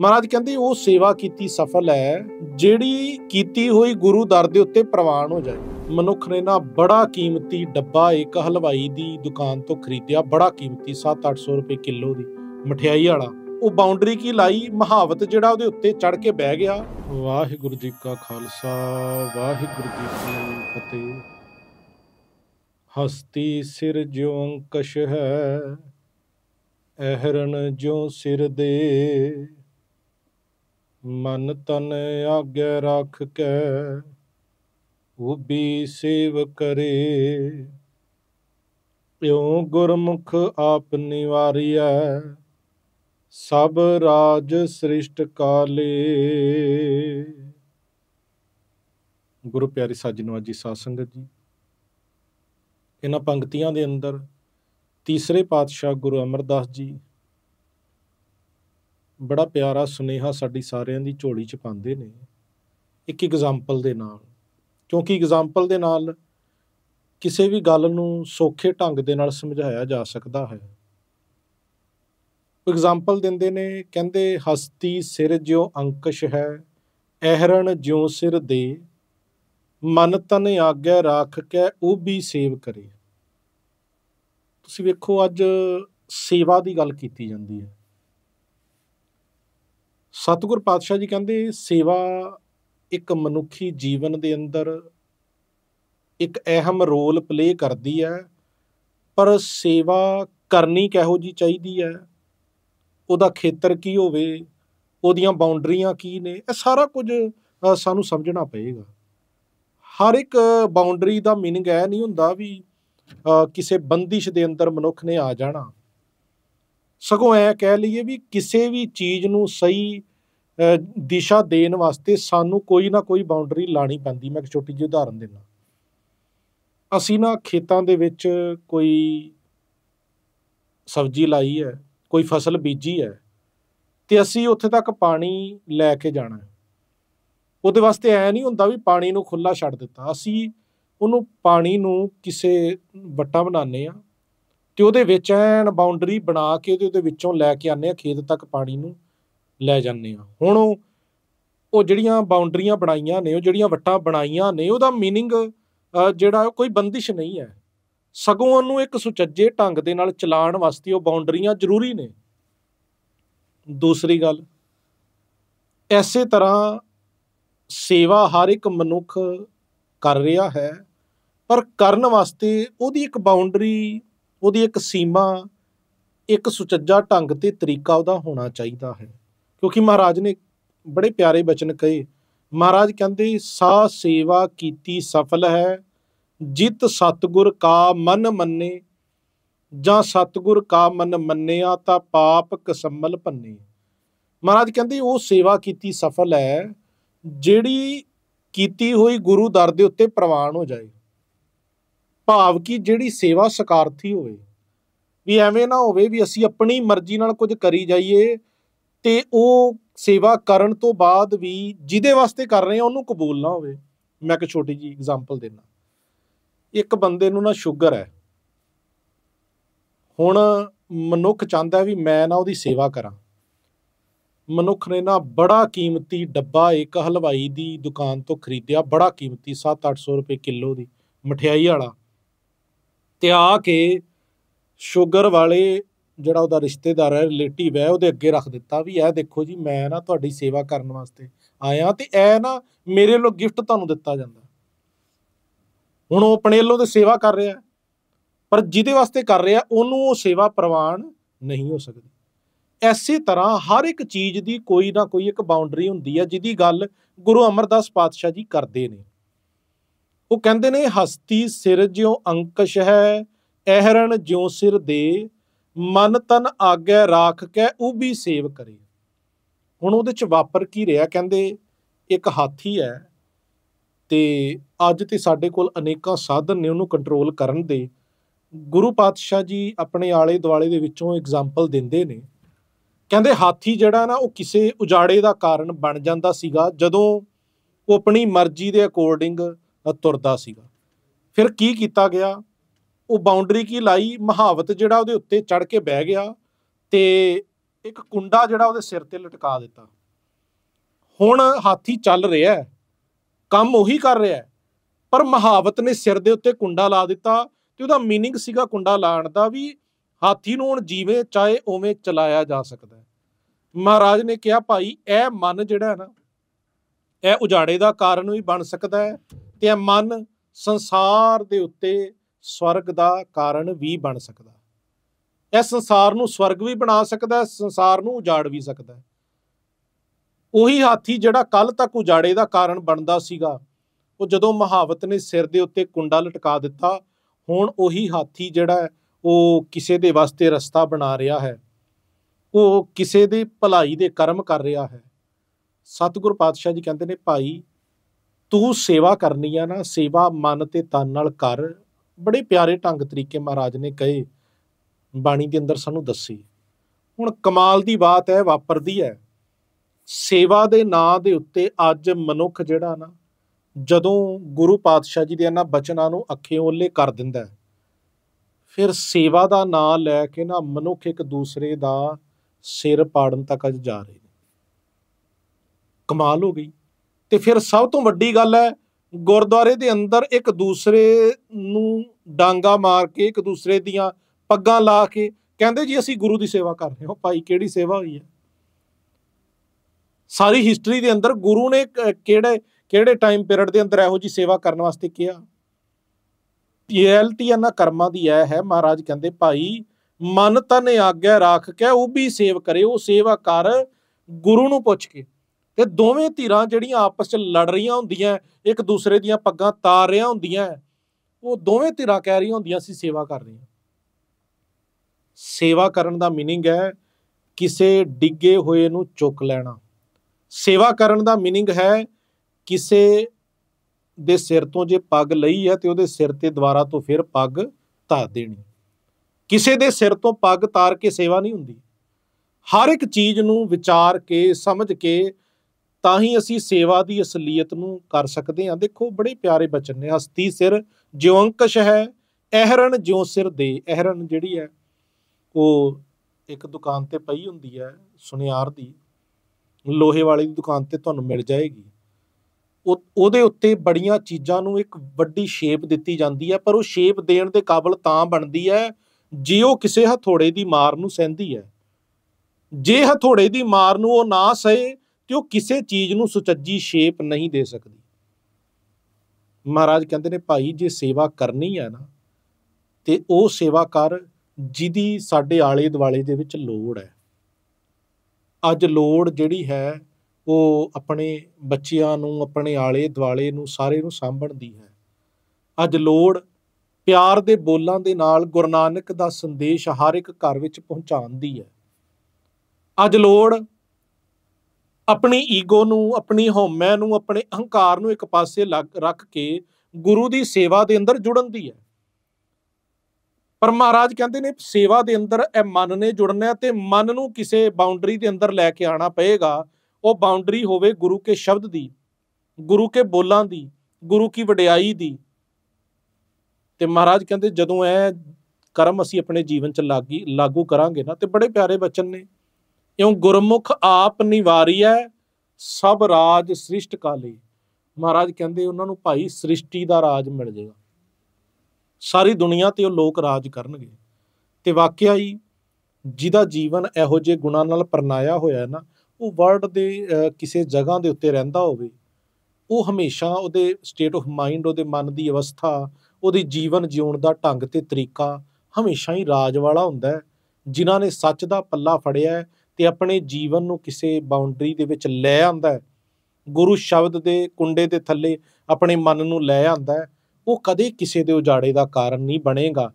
ਮਹਾਰਾਜ ਕਹਿੰਦੇ ਉਹ ਸੇਵਾ ਕੀਤੀ ਸਫਲ ਹੈ, ਜਿਹੜੀ ਕੀਤੀ ਹੋਈ ਗੁਰੂ ਦਰ ਦੇ ਉੱਤੇ ਪ੍ਰਵਾਨ ਹੋ ਜਾਏ। ਮਨੁੱਖ ਨੇ ਨਾ ਬੜਾ ਕੀਮਤੀ ਡੱਬਾ, ਇੱਕ ਹਲਵਾਈ ਦੀ ਦੁਕਾਨ ਤੋਂ ਖਰੀਦਿਆ, ਬੜਾ ਕੀਮਤੀ 7-800 ਰੁਪਏ ਕਿਲੋ ਦੀ ਮਠਿਆਈ ਵਾਲਾ। ਉਹ ਬਾਉਂਡਰੀ ਕੀ ਲਾਈ? ਮਹਾਵਤ ਜਿਹੜਾ ਉਹਦੇ ਉੱਤੇ ਚੜ ਕੇ ਬਹਿ ਗਿਆ। ਵਾਹਿਗੁਰੂ ਜੀ ਕਾ ਖਾਲਸਾ, ਵਾਹਿਗੁਰੂ ਜੀ ਕੀ ਫਤਿਹ। ਹਸਤੀ ਸਿਰ ਜਿਉ ਅੰਕਸ਼ ਹੈ ਅਹਰਨ ਜਿਉ ਸਿਰ ਦੇ। ਮਨ ਤਨ ਆਗੇ ਰੱਖ ਕੇ ਉਬੀ ਸੇਵ ਕਰੇ। ਇਉ ਗੁਰਮੁਖ ਆਪ ਨਿਵਾਰਿਐ, ਸਭ ਰਾਜ ਸ੍ਰਿਸ਼ਟ ਕਾਲੇ। ਗੁਰੂ ਪਿਆਰੀ ਸਾਜਣੋ ਜੀ ਸਾਧ ਸੰਗਤ ਜੀ, ਇਹਨਾਂ ਪੰਕਤੀਆਂ ਦੇ ਅੰਦਰ ਤੀਸਰੇ ਪਾਤਸ਼ਾਹ ਗੁਰੂ ਅਮਰਦਾਸ ਜੀ ਬੜਾ ਪਿਆਰਾ ਸੁਨੇਹਾ ਸਾਡੀ ਸਾਰਿਆਂ ਦੀ ਝੋਲੀ 'ਚ ਪਾਉਂਦੇ ਨੇ। ਇੱਕ ਐਗਜ਼ਾਮਪਲ ਦੇ ਨਾਲ। ਕਿਉਂਕਿ ਐਗਜ਼ਾਮਪਲ ਦੇ ਨਾਲ ਕਿਸੇ ਵੀ ਗੱਲ ਨੂੰ ਸੌਖੇ ਢੰਗ ਦੇ ਨਾਲ ਸਮਝਾਇਆ ਜਾ ਸਕਦਾ ਹੈ। ਐਗਜ਼ਾਮਪਲ ਦਿੰਦੇ ਨੇ, ਕਹਿੰਦੇ, ਹਸਤੀ ਸਿਰ ਜਿਉ ਅੰਕਸ਼ ਹੈ ਅਹਰਣ ਜਿਉ ਸਿਰ ਦੇ। ਮਨ ਤਨ ਆਗਿਆ ਰੱਖ ਕੇ ਉਹ ਵੀ ਸੇਵ ਕਰੇ। ਤੁਸੀਂ ਵੇਖੋ, ਅੱਜ ਸੇਵਾ ਦੀ ਗੱਲ ਕੀਤੀ ਜਾਂਦੀ ਹੈ। ਸਤਿਗੁਰ ਪਾਤਸ਼ਾਹ ਜੀ ਕਹਿੰਦੇ, ਸੇਵਾ ਇੱਕ ਮਨੁੱਖੀ ਜੀਵਨ ਦੇ ਅੰਦਰ ਇੱਕ ਅਹਿਮ ਰੋਲ ਪਲੇ ਕਰਦੀ ਹੈ, ਪਰ ਸੇਵਾ ਕਰਨੀ ਕਿਹੋ ਜੀ ਚਾਹੀਦੀ ਹੈ? ਉਹਦਾ ਖੇਤਰ ਕੀ ਹੋਵੇ? ਉਹਦੀਆਂ ਬਾਉਂਡਰੀਆਂ ਕੀ ਨੇ? ਇਹ ਸਾਰਾ ਕੁਝ ਸਾਨੂੰ ਸਮਝਣਾ ਪਏਗਾ। ਹਰ ਇੱਕ ਬਾਉਂਡਰੀ ਦਾ ਮੀਨਿੰਗ ਇਹ ਨਹੀਂ ਹੁੰਦਾ ਵੀ ਕਿਸੇ ਬੰਦਿਸ਼ ਦੇ ਅੰਦਰ ਮਨੁੱਖ ਨੇ ਆ ਜਾਣਾ। ਸਗੋਂ ਐ ਕਹਿ ਲਈਏ ਵੀ ਕਿਸੇ ਵੀ ਚੀਜ਼ ਨੂੰ ਸਹੀ ਦਿਸ਼ਾ ਦੇਣ ਵਾਸਤੇ ਸਾਨੂੰ ਕੋਈ ਨਾ ਕੋਈ ਬਾਉਂਡਰੀ ਲਾਣੀ ਪੈਂਦੀ। ਮੈਂ ਇੱਕ ਛੋਟੀ ਜਿਹੀ ਉਦਾਹਰਨ ਦਿੰਦਾ। ਅਸੀਂ ਨਾ ਖੇਤਾਂ ਦੇ ਵਿੱਚ ਕੋਈ ਸਬਜ਼ੀ ਲਾਈ ਹੈ, ਕੋਈ ਫਸਲ ਬੀਜੀ ਹੈ ਤੇ ਅਸੀਂ ਉੱਥੇ ਤੱਕ ਪਾਣੀ ਲੈ ਕੇ ਜਾਣਾ ਉਹਦੇ ਵਾਸਤੇ ਐ ਨਹੀਂ ਹੁੰਦਾ ਵੀ ਪਾਣੀ ਨੂੰ ਖੁੱਲਾ ਛੱਡ ਦਿੱਤਾ। ਅਸੀਂ ਉਹਨੂੰ ਪਾਣੀ ਨੂੰ ਕਿਸੇ ਵੱਟਾ ਬਣਾਉਂਦੇ ਆ ਤੇ ਉਹਦੇ ਵਿੱਚ ਐਨ ਬਾਉਂਡਰੀ ਬਣਾ ਕੇ ਉਹਦੇ ਵਿੱਚੋਂ ਲੈ ਕੇ ਆਨੇ ਆ ਖੇਤ ਤੱਕ ਪਾਣੀ ਨੂੰ ਲੈ ਜਾਂਦੇ ਆ ਹੁਣ ਉਹ ਜਿਹੜੀਆਂ ਬਾਉਂਡਰੀਆਂ ਬਣਾਈਆਂ ਨੇ ਉਹ ਜਿਹੜੀਆਂ ਵੱਟਾਂ ਬਣਾਈਆਂ ਨੇ ਉਹਦਾ मीनिंग ਜਿਹੜਾ ਕੋਈ ਬੰਦਿਸ਼ ਨਹੀਂ ਹੈ ਸਗੋਂ ਉਹਨੂੰ ਇੱਕ ਸੁਚੱਜੇ ਢੰਗ ਦੇ ਨਾਲ ਚਲਾਉਣ ਵਾਸਤੇ ਉਹ ਬਾਉਂਡਰੀਆਂ ਜ਼ਰੂਰੀ ਨੇ ਦੂਸਰੀ ਗੱਲ ਐਸੇ ਤਰ੍ਹਾਂ ਸੇਵਾ ਹਰ ਇੱਕ ਮਨੁੱਖ ਕਰ ਰਿਹਾ ਹੈ ਪਰ ਕਰਨ ਵਾਸਤੇ ਉਹਦੀ ਇੱਕ ਬਾਉਂਡਰੀ ਉਹਦੀ ਇੱਕ ਸੀਮਾ, ਇੱਕ ਸੁਚੱਜਾ ਢੰਗ ਤੇ ਤਰੀਕਾ ਉਹਦਾ ਹੋਣਾ ਚਾਹੀਦਾ ਹੈ। ਕਿਉਂਕਿ ਮਹਾਰਾਜ ਨੇ ਬੜੇ ਪਿਆਰੇ ਬਚਨ ਕਹੇ, ਮਹਾਰਾਜ ਕਹਿੰਦੇ ਸਾ ਸੇਵਾ ਕੀਤੀ ਸਫਲ ਹੈ, ਜਿਤ ਸਤਗੁਰ ਕਾ ਮਨ ਮੰਨੇ, ਜਾਂ ਸਤਗੁਰ ਕਾ ਮਨ ਮੰਨਿਆ ਤਾਂ ਪਾਪ ਕਸਮਲ ਭੰਨੇ। ਮਹਾਰਾਜ ਕਹਿੰਦੇ, ਉਹ ਸੇਵਾ ਕੀਤੀ ਸਫਲ ਹੈ, ਜਿਹੜੀ ਕੀਤੀ ਹੋਈ ਗੁਰੂ ਦਰ ਦੇ ਉੱਤੇ ਪ੍ਰਵਾਨ ਹੋ ਜਾਏ। ਭਾਵ ਕਿ ਜਿਹੜੀ ਸੇਵਾ ਸਕਾਰਥੀ ਹੋਵੇ, ਵੀ ਐਵੇਂ ਨਾ ਹੋਵੇ ਵੀ ਅਸੀਂ ਆਪਣੀ ਮਰਜ਼ੀ ਨਾਲ ਕੁਝ ਕਰੀ ਜਾਈਏ ਤੇ ਉਹ ਸੇਵਾ ਕਰਨ ਤੋਂ ਬਾਅਦ ਵੀ ਜਿਹਦੇ ਵਾਸਤੇ ਕਰ ਰਹੇ ਆ, ਉਹਨੂੰ ਕਬੂਲ ਨਾ ਹੋਵੇ। ਮੈਂ ਇੱਕ ਛੋਟੀ ਜੀ ਐਗਜ਼ਾਮਪਲ ਦੇਣਾ ਇੱਕ ਬੰਦੇ ਨੂੰ ਨਾ ਸ਼ੂਗਰ ਹੈ। ਹੁਣ ਮਨੁੱਖ ਚਾਹੁੰਦਾ ਵੀ ਮੈਂ ਨਾ ਉਹਦੀ ਸੇਵਾ ਕਰਾਂ। ਮਨੁੱਖ ਨੇ ਨਾ ਬੜਾ ਕੀਮਤੀ ਡੱਬਾ, ਇੱਕ ਹਲਵਾਈ ਦੀ ਦੁਕਾਨ ਤੋਂ ਖਰੀਦਿਆ, ਬੜਾ ਕੀਮਤੀ 7-800 ਰੁਪਏ ਕਿਲੋ ਦੀ ਮਠਿਆਈ ਵਾਲਾ। ਤੇ ਆ ਕੇ ਸ਼ੂਗਰ ਵਾਲੇ ਜਿਹੜਾ ਉਹਦਾ ਰਿਸ਼ਤੇਦਾਰ ਹੈ ਰਿਲੇਟਿਵ ਹੈ, ਉਹਦੇ ਅੱਗੇ ਰੱਖ ਦਿੱਤਾ ਵੀ ਇਹ ਦੇਖੋ ਜੀ, ਮੈਂ ਨਾ ਤੁਹਾਡੀ ਸੇਵਾ ਕਰਨ ਵਾਸਤੇ ਆਇਆ ਤੇ ਇਹ ਨਾ ਮੇਰੇ ਵੱਲੋਂ ਗਿਫਟ ਤੁਹਾਨੂੰ ਦਿੱਤਾ ਜਾਂਦਾ। ਹੁਣ ਉਹ ਆਪਣੇ ਵੱਲੋਂ ਤੇ ਸੇਵਾ ਕਰ ਰਿਹਾ ਪਰ ਜਿਹਦੇ ਵਾਸਤੇ ਕਰ ਰਿਹਾ, ਉਹਨੂੰ ਉਹ ਸੇਵਾ ਪ੍ਰਵਾਨ ਨਹੀਂ ਹੋ ਸਕਦੀ। ਐਸੇ ਤਰ੍ਹਾਂ ਹਰ ਇੱਕ ਚੀਜ਼ ਦੀ ਕੋਈ ਨਾ ਕੋਈ ਇੱਕ ਬਾਉਂਡਰੀ ਹੁੰਦੀ ਹੈ, ਜਿਹਦੀ ਗੱਲ ਗੁਰੂ ਅਮਰਦਾਸ ਪਾਤਸ਼ਾਹ ਜੀ ਕਰਦੇ ਨੇ। ਉਹ ਕਹਿੰਦੇ ਨੇ, ਹਸਤੀ ਸਿਰ ਜਿਉ ਅੰਕਸ਼ ਹੈ ਅਹਰਣ ਜਿਉ ਸਿਰ ਦੇ, ਮਨ ਤਨ ਆਗੇ ਰਾਖ ਕੇ ਉਹ ਵੀ ਸੇਵ ਕਰੇ। ਹੁਣ ਉਹਦੇ ਚ ਵਾਪਰ ਕੀ ਰਿਹਾ? ਕਹਿੰਦੇ ਇੱਕ ਹਾਥੀ ਹੈ ਤੇ ਅੱਜ ਤੇ ਸਾਡੇ ਕੋਲ ਅਨੇਕਾਂ ਸਾਧਨ ਨੇ, ਉਹਨੂੰ ਕੰਟਰੋਲ ਕਰਨ ਦੇ। ਗੁਰੂ ਪਾਤਸ਼ਾਹ ਜੀ ਆਪਣੇ ਆਲੇ ਦੁਆਲੇ ਦੇ ਵਿੱਚੋਂ ਐਗਜ਼ਾਮਪਲ ਦਿੰਦੇ ਨੇ। ਕਹਿੰਦੇ ਹਾਥੀ ਜਿਹੜਾ ਨਾ, ਉਹ ਕਿਸੇ ਉਜਾੜੇ ਦਾ ਕਾਰਨ ਬਣ ਜਾਂਦਾ ਸੀਗਾ, ਜਦੋਂ ਉਹ ਆਪਣੀ ਮਰਜ਼ੀ ਦੇ ਅਕੋਰਡਿੰਗ ਤੁਰਦਾ ਸੀਗਾ ਫਿਰ ਕੀ ਕੀਤਾ ਗਿਆ ਉਹ ਬਾਉਂਡਰੀ ਕੀ ਲਾਈ ਮਹਾਵਤ ਜਿਹੜਾ ਉਹਦੇ ਉੱਤੇ ਚੜ ਕੇ ਬਹਿ ਗਿਆ ਤੇ ਇੱਕ ਕੁੰਡਾ ਜਿਹੜਾ ਉਹਦੇ ਸਿਰ ਤੇ ਲਟਕਾ ਦਿੱਤਾ ਹੁਣ ਹਾਥੀ ਚੱਲ ਰਿਹਾ ਹੈ ਕੰਮ ਉਹੀ ਕਰ ਰਿਹਾ ਹੈ ਪਰ ਮਹਾਵਤ ਨੇ ਸਿਰ ਦੇ ਉੱਤੇ ਕੁੰਡਾ ਲਾ ਦਿੱਤਾ ਤੇ ਉਹਦਾ मीनिंग ਸੀਗਾ ਕੁੰਡਾ ਲਾਣ ਦਾ ਵੀ ਹਾਥੀ ਨੂੰ ਹੁਣ ਜੀਵੇ ਚਾਹੇ ਉਵੇਂ ਚਲਾਇਆ ਜਾ ਸਕਦਾ ਹੈ ਮਹਾਰਾਜ ਨੇ ਕਿਹਾ ਭਾਈ ਇਹ ਮਨ ਜਿਹੜਾ ਹੈ ਨਾ ਇਹ ਉਜਾੜੇ ਦਾ ਕਾਰਨ ਵੀ ਬਣ ਸਕਦਾ ਹੈ ਤੇ ਇਹ ਮਨ ਸੰਸਾਰ ਦੇ ਉੱਤੇ ਸਵਰਗ ਦਾ ਕਾਰਨ ਵੀ ਬਣ ਸਕਦਾ। ਇਹ ਸੰਸਾਰ ਨੂੰ ਸਵਰਗ ਵੀ ਬਣਾ ਸਕਦਾ, ਸੰਸਾਰ ਨੂੰ ਉਜਾੜ ਵੀ ਸਕਦਾ। ਉਹੀ ਹਾਥੀ ਜਿਹੜਾ ਕੱਲ ਤੱਕ ਉਜਾੜੇ ਦਾ ਕਾਰਨ ਬਣਦਾ ਸੀਗਾ, ਉਹ ਜਦੋਂ ਮਹਾਵਤ ਨੇ ਸਿਰ ਦੇ ਉੱਤੇ ਕੁੰਡਾ ਲਟਕਾ ਦਿੱਤਾ, ਹੁਣ ਉਹੀ ਹਾਥੀ ਜਿਹੜਾ ਉਹ ਕਿਸੇ ਦੇ ਵਾਸਤੇ ਰਸਤਾ ਬਣਾ ਰਿਹਾ ਹੈ। ਉਹ ਕਿਸੇ ਦੇ ਭਲਾਈ ਦੇ ਕਰਮ ਕਰ ਰਿਹਾ ਹੈ। ਸਤਿਗੁਰ ਪਾਤਸ਼ਾਹ ਜੀ ਕਹਿੰਦੇ ਨੇ, ਭਾਈ ਤੂੰ ਸੇਵਾ ਕਰਨੀ ਆ ਨਾ, ਸੇਵਾ ਮਨ ਤੇ ਤਨ ਨਾਲ ਕਰ। ਬੜੇ ਪਿਆਰੇ ਢੰਗ ਤਰੀਕੇ ਮਹਾਰਾਜ ਨੇ ਕਹੇ, ਬਾਣੀ ਦੇ ਅੰਦਰ ਸਾਨੂੰ ਦੱਸੀ। ਹੁਣ ਕਮਾਲ ਦੀ ਬਾਤ ਹੈ, ਵਾਪਰਦੀ ਹੈ। ਸੇਵਾ ਦੇ ਨਾਂ ਦੇ ਉੱਤੇ ਅੱਜ ਮਨੁੱਖ ਜਿਹੜਾ ਨਾ, ਜਦੋਂ ਗੁਰੂ ਪਾਤਸ਼ਾਹ ਜੀ ਦੇ ਇਹਨਾਂ ਬਚਨਾਂ ਨੂੰ ਅੱਖੇ ਓਲੇ ਕਰ ਦਿੰਦਾ ਫਿਰ ਸੇਵਾ ਦਾ ਨਾਂ ਲੈ ਕੇ ਨਾ ਮਨੁੱਖ ਇੱਕ ਦੂਸਰੇ ਦਾ ਸਿਰ ਪਾੜਨ ਤੱਕ ਅੱਜ ਜਾ ਰਹੇ ਨੇ। ਕਮਾਲ ਹੋ ਗਈ। ਤੇ ਫਿਰ ਸਭ ਤੋਂ ਵੱਡੀ ਗੱਲ ਹੈ, ਗੁਰਦੁਆਰੇ ਦੇ ਅੰਦਰ ਇੱਕ ਦੂਸਰੇ ਨੂੰ ਡਾਂਗਾ ਮਾਰ ਕੇ, ਇੱਕ ਦੂਸਰੇ ਦੀਆਂ ਪੱਗਾਂ ਲਾ ਕੇ ਕਹਿੰਦੇ ਜੀ ਅਸੀਂ ਗੁਰੂ ਦੀ ਸੇਵਾ ਕਰ ਰਹੇ ਹਾਂ। ਭਾਈ ਕਿਹੜੀ ਸੇਵਾ ਹੋਈ ਹੈ? ਸਾਰੀ ਹਿਸਟਰੀ ਦੇ ਅੰਦਰ ਗੁਰੂ ਨੇ ਕਿਹੜੇ ਕਿਹੜੇ ਟਾਈਮ ਪੀਰੀਅਡ ਦੇ ਅੰਦਰ ਇਹੋ ਜੀ ਸੇਵਾ ਕਰਨ ਵਾਸਤੇ ਕਿਹਾ? ਰਿਐਲਿਟੀ ਇਹਨਾਂ ਕਰਮਾਂ ਦੀ ਇਹ ਹੈ, ਮਹਾਰਾਜ ਕਹਿੰਦੇ, ਭਾਈ, ਮਨ ਤਨ ਆਗਿਆ ਰੱਖ ਕੇ ਉਹ ਵੀ ਸੇਵ ਕਰੇ, ਉਹ ਸੇਵਾ ਕਰ, ਗੁਰੂ ਨੂੰ ਪੁੱਛ ਕੇ। ਤੇ ਦੋਵੇਂ ਧਿਰਾਂ ਜਿਹੜੀਆਂ ਆਪਸ ਵਿੱਚ ਲੜ ਰਹੀਆਂ ਹੁੰਦੀਆਂ ਇੱਕ ਦੂਸਰੇ ਦੀਆਂ ਪੱਗਾਂ ਤਾਰ ਰਹੀਆਂ ਹੁੰਦੀਆਂ ਉਹ ਦੋਵੇਂ ਧਿਰਾਂ ਕਹਿ ਰਹੀਆਂ ਹੁੰਦੀਆਂ ਸੀ ਸੇਵਾ ਕਰ ਰਹੀਆਂ ਸੇਵਾ ਕਰਨ ਦਾ मीनिंग ਹੈ ਕਿਸੇ ਡਿੱਗੇ ਹੋਏ ਨੂੰ ਚੁੱਕ ਲੈਣਾ ਸੇਵਾ ਕਰਨ ਦਾ मीनिंग ਹੈ ਕਿਸੇ ਦੇ ਸਿਰ ਤੋਂ ਜੇ ਪੱਗ ਲਈ ਹੈ ਤੇ ਉਹਦੇ ਸਿਰ ਤੇ ਦੁਬਾਰਾ ਤੋਂ ਫਿਰ ਪੱਗ ਧਾ ਦੇਣੀ ਕਿਸੇ ਦੇ ਸਿਰ ਤੋਂ ਪੱਗ ਤਾਰ ਕੇ ਸੇਵਾ ਨਹੀਂ ਹੁੰਦੀ ਹਰ ਇੱਕ ਚੀਜ਼ ਨੂੰ ਵਿਚਾਰ ਕੇ ਸਮਝ ਕੇ ਤਾਂ ਹੀ ਅਸੀਂ ਸੇਵਾ ਦੀ ਅਸਲੀਅਤ ਨੂੰ ਕਰ ਸਕਦੇ ਹਾਂ। ਦੇਖੋ, ਬੜੇ ਪਿਆਰੇ ਬਚਨ ਨੇ। ਹਸਤੀ ਸਿਰ ਜਿਉ ਅੰਕਸ਼ ਹੈ ਅਹਰਣ ਜਿਉ ਸਿਰ ਦੇ। ਅਹਰਣ ਜਿਹੜੀ ਹੈ, ਉਹ ਇੱਕ ਦੁਕਾਨ ਤੇ ਪਈ ਹੁੰਦੀ ਹੈ, ਸੁਨਿਆਰ ਦੀ। ਲੋਹੇ ਵਾਲੀ ਦੀ ਦੁਕਾਨ ਤੇ ਤੁਹਾਨੂੰ ਮਿਲ ਜਾਏਗੀ। ਉਹ, ਉਹਦੇ ਉੱਤੇ ਬੜੀਆਂ ਚੀਜ਼ਾਂ ਨੂੰ ਇੱਕ ਵੱਡੀ ਸ਼ੇਪ ਦਿੱਤੀ ਜਾਂਦੀ ਹੈ, ਪਰ ਉਹ ਸ਼ੇਪ ਦੇਣ ਦੇ ਕਾਬਲ ਤਾਂ ਬਣਦੀ ਹੈ, ਜੇ ਉਹ ਕਿਸੇ ਹਥੋੜੇ ਦੀ ਮਾਰ ਨੂੰ ਸਹਿੰਦੀ ਹੈ। ਜੇ ਹਥੋੜੇ ਦੀ ਮਾਰ ਨੂੰ ਉਹ ਨਾ ਸਹੇ ਤੇ ਉਹ ਕਿਸੇ ਚੀਜ਼ ਨੂੰ ਸੁਚੱਜੀ ਸ਼ੇਪ ਨਹੀਂ ਦੇ ਸਕਦੀ। ਮਹਾਰਾਜ ਕਹਿੰਦੇ ਨੇ, ਭਾਈ, ਜੇ ਸੇਵਾ ਕਰਨੀ ਹੈ ਨਾ, ਤੇ ਉਹ ਸੇਵਾ ਕਰ ਜਿਹਦੀ ਸਾਡੇ ਆਲੇ ਦੁਆਲੇ ਦੇ ਵਿੱਚ ਲੋੜ ਹੈ। ਅੱਜ ਲੋੜ ਜਿਹੜੀ ਹੈ, ਉਹ ਆਪਣੇ ਬੱਚਿਆਂ ਨੂੰ, ਆਪਣੇ ਆਲੇ ਦੁਆਲੇ ਨੂੰ, ਸਾਰੇ ਨੂੰ ਸਾਂਭਣ ਦੀ ਹੈ। ਅੱਜ ਲੋੜ ਪਿਆਰ ਦੇ ਬੋਲਾਂ ਦੇ ਨਾਲ ਗੁਰੂ ਨਾਨਕ ਦਾ ਸੰਦੇਸ਼ ਹਰ ਇੱਕ ਘਰ ਵਿੱਚ ਪਹੁੰਚਾਉਣ ਦੀ ਹੈ। ਅੱਜ ਲੋੜ ਆਪਣੀ ਈਗੋ ਨੂੰ, ਆਪਣੀ ਹਉਮੈ ਨੂੰ, ਆਪਣੇ ਅਹੰਕਾਰ ਨੂੰ ਇੱਕ ਪਾਸੇ ਰੱਖ ਕੇ ਗੁਰੂ ਦੀ ਸੇਵਾ ਦੇ ਅੰਦਰ ਜੁੜਨ ਦੀ ਹੈ। ਪਰ ਮਹਾਰਾਜ ਕਹਿੰਦੇ ਨੇ, ਸੇਵਾ ਦੇ ਅੰਦਰ ਇਹ ਮਨ ਨੇ ਜੁੜਨਾ ਤੇ ਮਨ ਨੂੰ ਕਿਸੇ ਬਾਉਂਡਰੀ ਦੇ ਅੰਦਰ ਲੈ ਕੇ ਆਣਾ ਪਏਗਾ। ਉਹ ਬਾਉਂਡਰੀ ਹੋਵੇ ਗੁਰੂ ਕੇ ਸ਼ਬਦ ਦੀ, ਗੁਰੂ ਕੇ ਬੋਲਾਂ ਦੀ, ਗੁਰੂ ਕੀ ਵਡਿਆਈ ਦੀ। ਤੇ ਮਹਾਰਾਜ ਕਹਿੰਦੇ, ਜਦੋਂ ਇਹ ਕਰਮ ਅਸੀਂ ਆਪਣੇ ਜੀਵਨ 'ਚ ਲਾਗੀ, ਲਾਗੂ ਕਰਾਂਗੇ ਨਾ, ਤੇ ਬੜੇ ਪਿਆਰੇ ਬਚਨ ਨੇ। ਇਉਂ ਗੁਰਮੁਖ ਆਪ ਨਿਵਾਰੀਐ, ਸਭ ਰਾਜ ਸ੍ਰਿਸ਼ਟ ਕਾਲੇ। ਮਹਾਰਾਜ ਕਹਿੰਦੇ ਉਹਨਾਂ ਨੂੰ ਭਾਈ ਸ੍ਰਿਸ਼ਟੀ ਦਾ ਰਾਜ ਮਿਲ ਜਾਏਗਾ ਸਾਰੀ ਦੁਨੀਆ ਤੇ ਉਹ ਲੋਕ ਰਾਜ ਕਰਨਗੇ। ਤੇ ਵਾਕਿਆ ਹੀ ਜਿਹਦਾ ਜੀਵਨ ਇਹੋ ਜਿਹੇ ਗੁਣਾਂ ਨਾਲ ਪਰਨਾਇਆ ਹੋਇਆ ਹੈ ਨਾ, ਉਹ ਵਰਲਡ ਦੇ ਕਿਸੇ ਜਗ੍ਹਾ ਦੇ ਉੱਤੇ ਰਹਿੰਦਾ ਹੋਵੇ, ਉਹ ਹਮੇਸ਼ਾ ਉਹਦੇ ਸਟੇਟ ਆਫ ਮਾਈਂਡ ਉਹਦੇ ਮਨ ਦੀ ਅਵਸਥਾ, ਉਹਦੇ ਜੀਵਨ ਜਿਉਣ ਦਾ ਢੰਗ ਤੇ ਤਰੀਕਾ ਹਮੇਸ਼ਾ ਹੀ ਰਾਜ ਵਾਲਾ ਹੁੰਦਾ ਹੈ, ਜਿਨ੍ਹਾਂ ਨੇ ਸੱਚ ਦਾ ਪੱਲਾ ਫੜਿਆ ਤੇ ਆਪਣੇ ਜੀਵਨ ਨੂੰ ਕਿਸੇ ਬਾਉਂਡਰੀ ਦੇ ਵਿੱਚ ਲੈ ਆਂਦਾ ਹੈ ਗੁਰੂ ਸ਼ਬਦ ਦੇ ਕੁੰਡੇ ਦੇ ਥੱਲੇ ਆਪਣੇ ਮਨ ਨੂੰ ਲੈ ਆਂਦਾ ਹੈ ਉਹ ਕਦੇ ਕਿਸੇ ਦੇ ਉਜਾੜੇ ਦਾ ਕਾਰਨ ਨਹੀਂ ਬਣੇਗਾ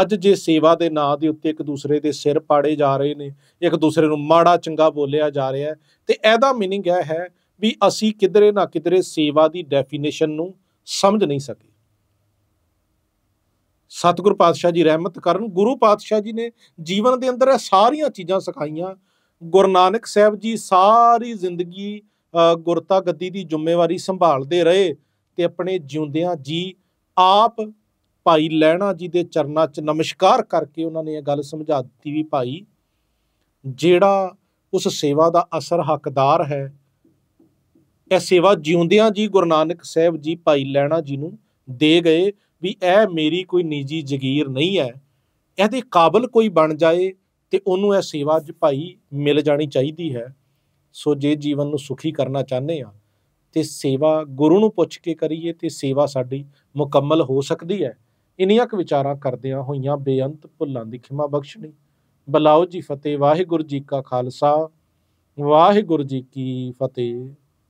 ਅੱਜ ਜੇ ਸੇਵਾ ਦੇ ਨਾਂ ਦੇ ਉੱਤੇ ਇੱਕ ਦੂਸਰੇ ਦੇ ਸਿਰ ਪਾੜੇ ਜਾ ਰਹੇ ਨੇ ਇੱਕ ਦੂਸਰੇ ਨੂੰ ਮਾੜਾ ਚੰਗਾ ਬੋਲਿਆ ਜਾ ਰਿਹਾ ਹੈ ਤੇ ਇਹਦਾ मीनिंग ਇਹ ਹੈ ਵੀ ਅਸੀਂ ਕਿਧਰੇ ਨਾ ਕਿਧਰੇ ਸੇਵਾ ਦੀ ਡੈਫੀਨੇਸ਼ਨ ਨੂੰ ਸਮਝ ਨਹੀਂ ਸਕੇ ਸਤਿਗੁਰ ਪਾਤਸ਼ਾਹ ਜੀ ਰਹਿਮਤ ਕਰਨ ਗੁਰੂ ਪਾਤਸ਼ਾਹ ਜੀ ਨੇ ਜੀਵਨ ਦੇ ਅੰਦਰ ਇਹ ਸਾਰੀਆਂ ਚੀਜ਼ਾਂ ਸਿਖਾਈਆਂ ਗੁਰੂ ਨਾਨਕ ਸਾਹਿਬ ਜੀ ਸਾਰੀ ਜ਼ਿੰਦਗੀ ਗੁਰਤਾ ਗੱਦੀ ਦੀ ਜ਼ਿੰਮੇਵਾਰੀ ਸੰਭਾਲਦੇ ਰਹੇ ਤੇ ਆਪਣੇ ਜਿਉਂਦਿਆਂ ਜੀ ਆਪ ਭਾਈ ਲੈਣਾ ਜੀ ਦੇ ਚਰਨਾਂ 'ਚ ਨਮਸਕਾਰ ਕਰਕੇ ਉਹਨਾਂ ਨੇ ਇਹ ਗੱਲ ਸਮਝਾ ਦਿੱਤੀ ਵੀ ਭਾਈ ਜਿਹੜਾ ਉਸ ਸੇਵਾ ਦਾ ਅਸਰ ਹੱਕਦਾਰ ਹੈ, ਇਹ ਸੇਵਾ ਜਿਉਂਦਿਆਂ ਜੀ ਗੁਰੂ ਨਾਨਕ ਸਾਹਿਬ ਜੀ ਭਾਈ ਲੈਣਾ ਜੀ ਨੂੰ ਦੇ ਗਏ ਵੀ ਇਹ ਮੇਰੀ ਕੋਈ ਨਿੱਜੀ ਜ਼ਗੀਰ ਨਹੀਂ ਹੈ, ਇਹਦੇ ਕਾਬਲ ਕੋਈ ਬਣ ਜਾਏ ਤੇ ਉਹਨੂੰ ਇਹ ਸੇਵਾ ਅੱਜ ਭਾਈ ਮਿਲ ਜਾਣੀ ਚਾਹੀਦੀ ਹੈ। ਸੋ ਜੇ ਜੀਵਨ ਨੂੰ ਸੁਖੀ ਕਰਨਾ ਚਾਹੁੰਦੇ ਆ ਤੇ ਸੇਵਾ ਗੁਰੂ ਨੂੰ ਪੁੱਛ ਕੇ ਕਰੀਏ ਤੇ ਸੇਵਾ ਸਾਡੀ ਮੁਕੰਮਲ ਹੋ ਸਕਦੀ ਹੈ। ਇਨੀਆਂ ਕੁ ਵਿਚਾਰਾਂ ਕਰਦਿਆਂ ਹੋਈਆਂ ਬੇਅੰਤ ਭੁੱਲਾਂ ਦੀ ਖਿਮਾ ਬਖਸ਼ਣੀ। ਬਲਾਓ ਜੀ ਫਤਿਹ, ਵਾਹਿਗੁਰੂ ਜੀ ਕਾ ਖਾਲਸਾ, ਵਾਹਿਗੁਰੂ ਜੀ ਕੀ ਫਤਿਹ।